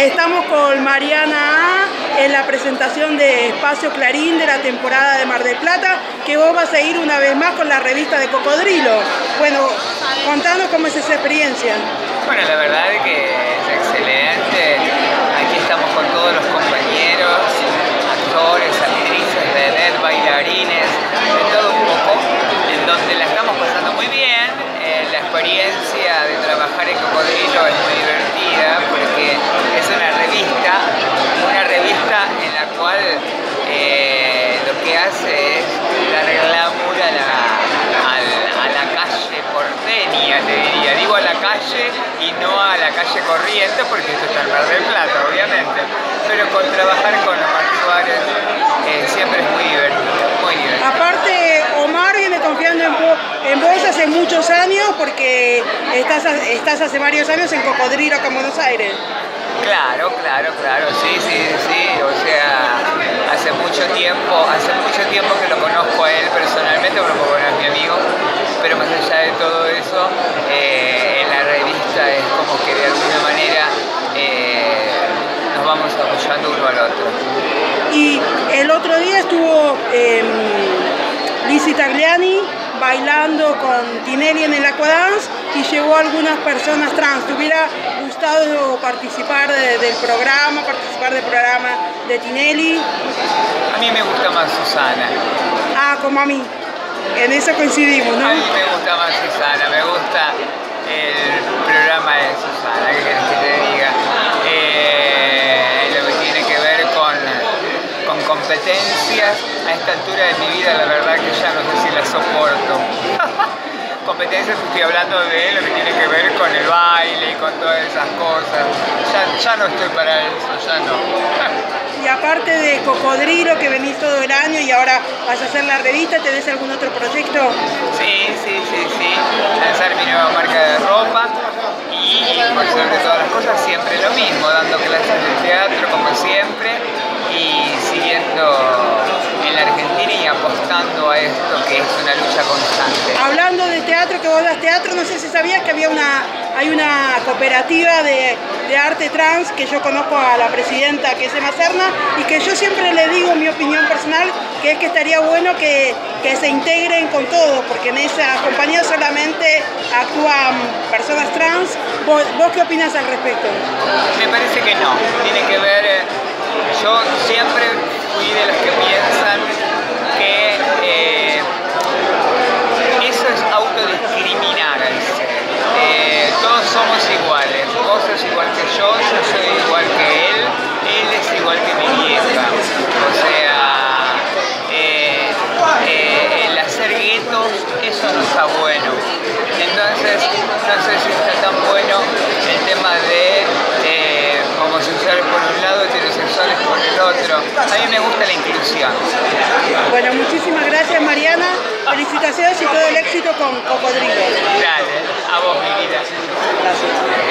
Estamos con Mariana A en la presentación de Espacio Clarín de la temporada de Mar del Plata, que vos vas a ir una vez más con la revista de Cocodrilo. Bueno, contanos cómo es esa experiencia. Bueno, la verdad es que es excelente. Aquí estamos con todos los compañeros, actores, actrices, de bailarines, de todo un poco, en donde la estamos pasando muy bien. Eh, la experiencia de trabajar en Cocodrilo es muy divertida porque es una revista, una revista en la cual eh, lo que hace es dar glamour a la, a la calle porteña, te diría. Digo a la calle y no a la calle corriente porque esto está en Mar del Plata, obviamente. Pero con trabajar con los actuales eh, siempre es muy divertido, muy divertido. Aparte, Omar viene confiando en vos, en vos hace muchos años porque estás, estás hace varios años en Cocodrilo, acá en Buenos Aires. Claro, claro, claro, sí, sí, sí, o sea, hace mucho tiempo, hace mucho tiempo que lo conozco a él personalmente, porque bueno, es mi amigo, pero más allá de todo eso, eh, en la revista es como que de alguna manera eh, nos vamos apoyando uno al otro. Y el otro día estuvo eh, Lizzie Tagliani bailando con Tinelli en el Aquadance y llevó a algunas personas trans. ¿Te hubiera gustado participar del programa, participar del programa de Tinelli? A mí me gusta más Susana. Ah, como a mí. En eso coincidimos, ¿no? A mí me gusta más Susana, me gusta el programa de Susana, ¿qué querés que te diga? Eh, lo que tiene que ver con, con competencias, a esta altura de mi vida la verdad que ya no sé si la soporto. competencias estoy hablando de lo que tiene que ver con el baile y con todas esas cosas. Ya, ya no estoy para eso, ya no. y aparte de Cocodrilo, que venís todo el año y ahora vas a hacer la revista, ¿tenés algún otro proyecto? Sí, sí, sí, sí. Lanzar mi nueva marca de ropa y por sobre todas las cosas siempre lo mismo, dando clases de teatro como siempre y siguiendo en la Argentina y apostando a esto que es una lucha constante. Hablando de teatro, que vos das teatro, no sé si sabías que había una, hay una cooperativa de, de arte trans que yo conozco a la presidenta que es Emma Serna y que yo siempre le digo mi opinión personal que es que estaría bueno que, que se integren con todos porque en esa compañía solamente actúan personas trans. ¿Vos, vos qué opinas al respecto? Me parece que no, tiene que ver, eh, yo siempre fui de los que piensan yo, yo soy igual que él, él es igual que mi vieja. O sea, eh, eh, el hacer guetos, eso no está bueno. Entonces, no sé si está tan bueno el tema de eh, homosexuales por un lado, y heterosexuales por el otro. A mí me gusta la inclusión. Bueno, muchísimas gracias Mariana. Felicitaciones y todo el éxito con Cocodrilo. Gracias, a vos mi vida. Gracias.